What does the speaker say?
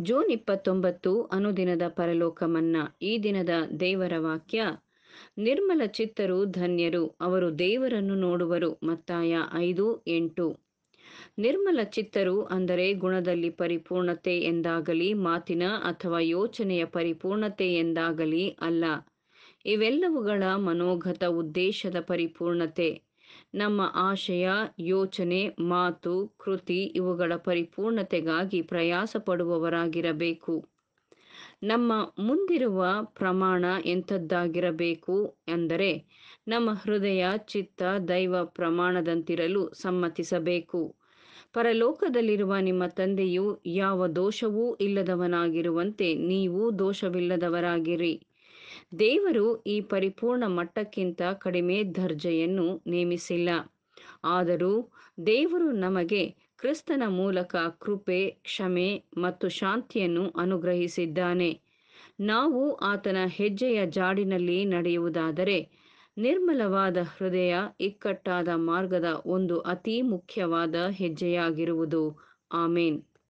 June ಇಪ್ಪತ್ತೊಂಬತ್ತು ಅನುದಿನದ ಪರಲೋಕ ಮನ್ನಾ ಈ ದಿನದ ದೇವರ ವಾಕ್ಯ. ನಿರ್ಮಲ ಚಿತ್ತರು ಧನ್ಯರು, ಅವರು ದೇವರನ್ನು ನೋಡುವರು. ಮತ್ತಾಯ ಐದು, ಎಂಟು. ನಿರ್ಮಲ ಚಿತ್ತರು ಅಂದರೆ ಗುಣದಲ್ಲಿ ಪರಿಪೂರ್ಣತೆ ಎಂದಾಗಲಿ, ಮಾತಿನ ಅಥವಾ ಯೋಚನೆಯ ಪರಿಪೂರ್ಣತೆ ಎಂದಾಗಲಿ ಅಲ್ಲ. ಇವೆಲ್ಲವುಗಳ ಮನೋಗತ ಉದ್ದೇಶದ ಪರಿಪೂರ್ಣತೆ. ನಮ್ಮ ಆಶಯ, ಯೋಚನೆ, ಮಾತು, ಕೃತಿ ಇವುಗಳ ಪರಿಪೂರ್ಣತೆಗಾಗಿ ಪ್ರಯಾಸ ಪಡುವವರಾಗಿರಬೇಕು ನಮ್ಮ ಮುಂದಿರುವ ಪ್ರಮಾಣ ಎಂಥದ್ದಾಗಿರಬೇಕು ಎಂದರೆ ನಮ್ಮ ಹೃದಯ, ಚಿತ್ತ, ದೈವ ಪ್ರಮಾಣದಂತಿರಲು ಸಮ್ಮತಿಸಬೇಕು. ಪರಲೋಕದಲ್ಲಿರುವ ನಿಮ್ಮ ತಂದೆಯು ಯಾವ ದೋಷವೂ ಇಲ್ಲದವನಾಗಿರುವಂತೆ ನೀವು ದೋಷವಿಲ್ಲದವರಾಗಿರಿ. ದೇವರು ಈ ಪರಿಪೂರ್ಣ ಮಟ್ಟಕ್ಕಿಂತ ಕಡಿಮೆ ದರ್ಜೆಯನ್ನು ನೇಮಿಸಿಲ್ಲ. ಆದರೂ ದೇವರು ನಮಗೆ ಕ್ರಿಸ್ತನ ಮೂಲಕ ಕೃಪೆ, ಕ್ಷಮೆ ಮತ್ತು ಶಾಂತಿಯನ್ನು ಅನುಗ್ರಹಿಸಿದ್ದಾನೆ. ನಾವು ಆತನ ಹೆಜ್ಜೆಯ ಜಾಡಿನಲ್ಲಿ ನಡೆಯುವುದಾದರೆ ನಿರ್ಮಲವಾದ ಹೃದಯ ಇಕ್ಕಟ್ಟಾದ ಮಾರ್ಗದ ಒಂದು ಅತಿ ಮುಖ್ಯವಾದ ಹೆಜ್ಜೆಯಾಗಿರುವುದು. ಆಮೇನ್.